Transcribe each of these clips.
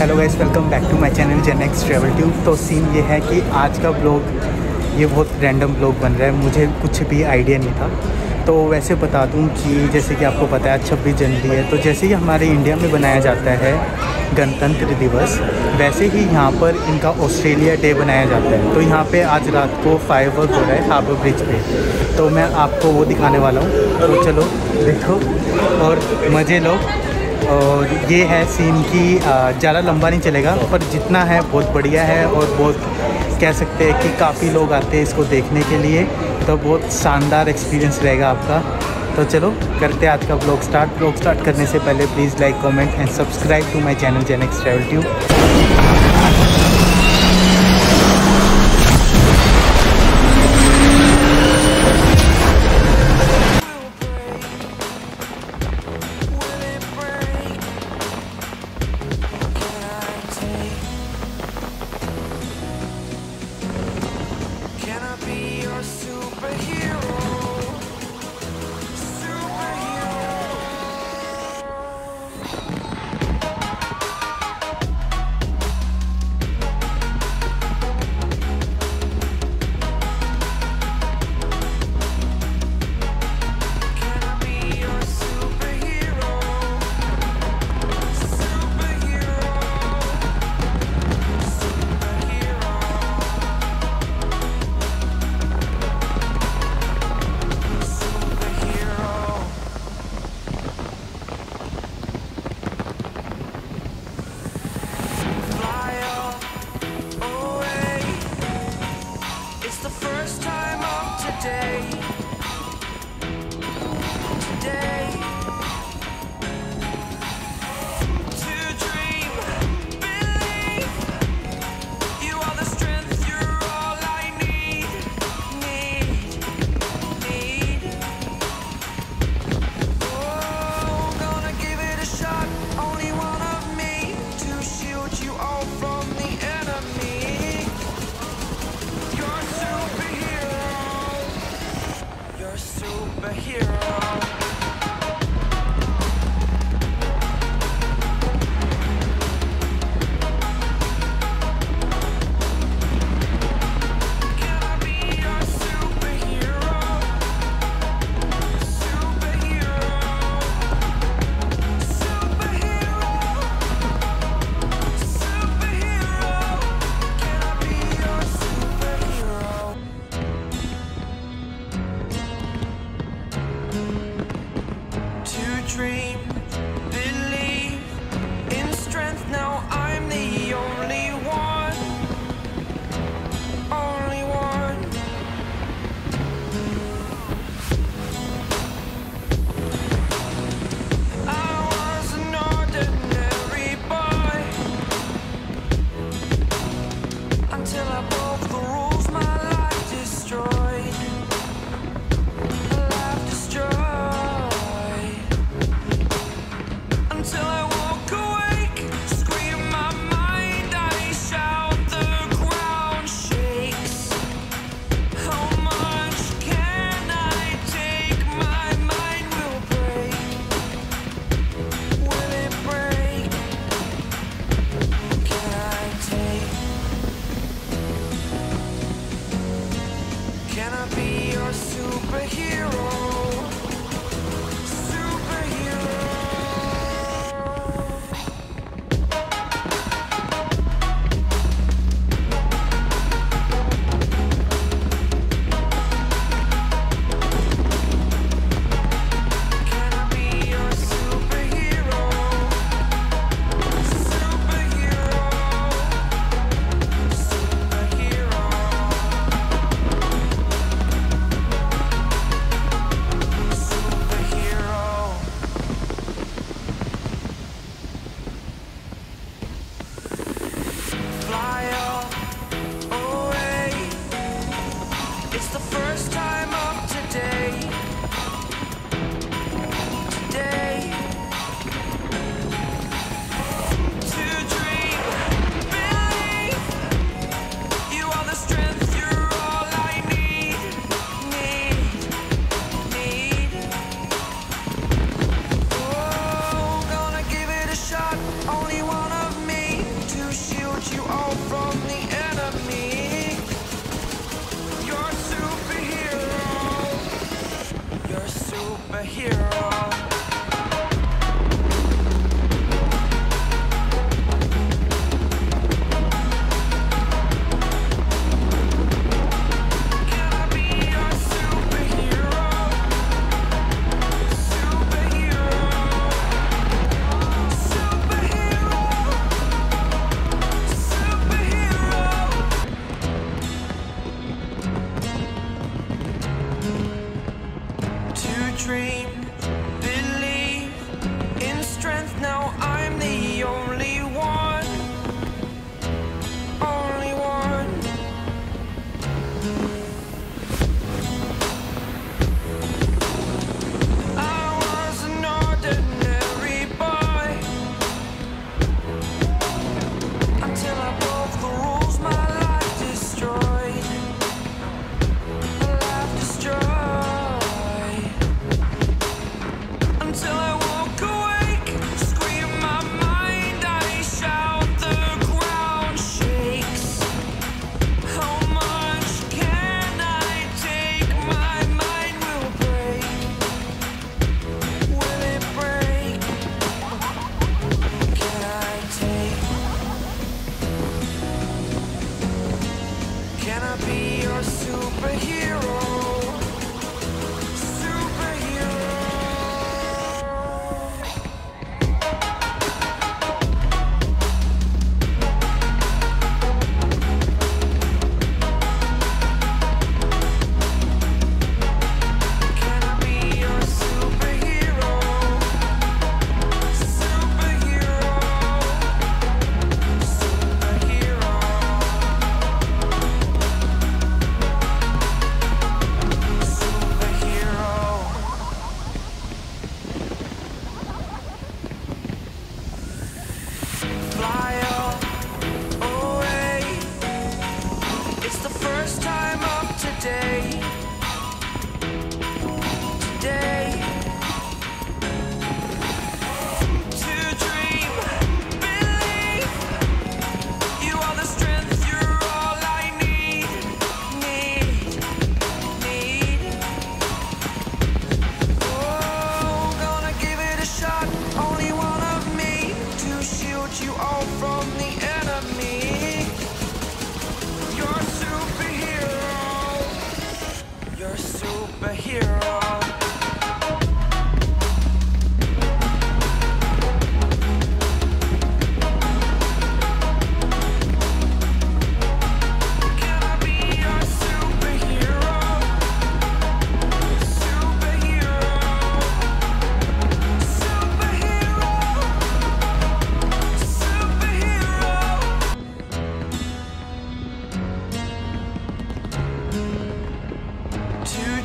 Hello guys welcome back to my channel Gen X travel tube तो scene ये है कि आज का ब्लॉग ये बहुत रैंडम ब्लॉग बन रहा है। मुझे कुछ भी आइडिया नहीं था। तो वैसे बता दूँ कि जैसे कि आपको पता है, छब्बीस जनवरी है तो जैसे ही हमारे इंडिया में बनाया जाता है गणतंत्र दिवस, वैसे ही यहाँ पर इनका ऑस्ट्रेलिया डे बनाया जाता है। तो यहाँ पे आज रात को फायर वर्क हो रहा है हार्बर ब्रिज पे। तो मैं आपको वो दिखाने वाला हूँ। तो चलो, देखो, और मज़े लो। और ये है सीन की ज़्यादा लंबा नहीं चलेगा, पर जितना है बहुत बढ़िया है और बहुत कह सकते हैं कि काफ़ी लोग आते हैं इसको देखने के लिए। तो बहुत शानदार एक्सपीरियंस रहेगा आपका। तो चलो, करते हैं आज का ब्लॉग स्टार्ट ब्लॉग स्टार्ट करने से पहले please like comment and subscribe to my channel Genex travel tube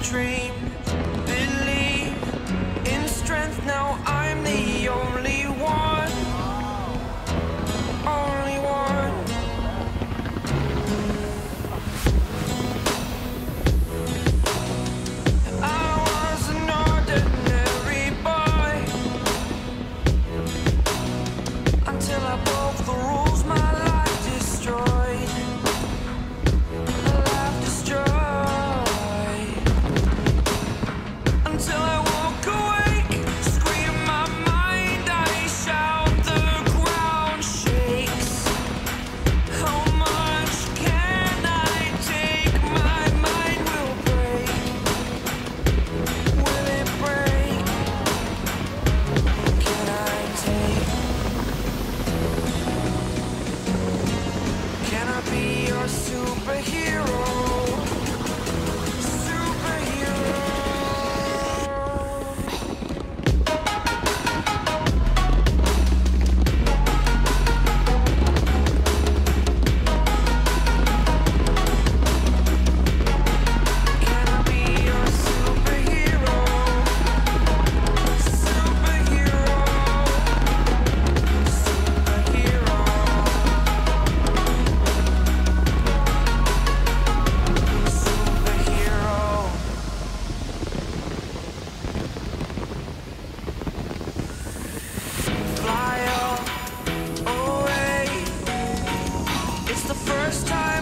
dream. first time.